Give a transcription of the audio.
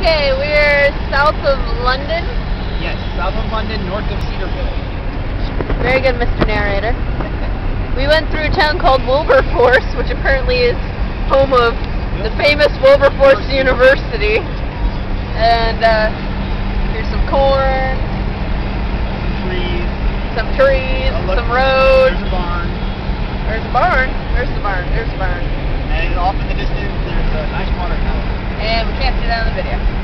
Okay, we're south of London. Yes, south of London, north of Cedarville. Very good, Mr. Narrator. We went through a town called Wilberforce, which apparently is home of the famous Wilberforce University. And uh, here's some corn, Trees. some trees, some roads. There's a barn. There's a barn. There's the barn. There's the barn. And off in the distance, there's a nice water tower. And we can't see that on the video.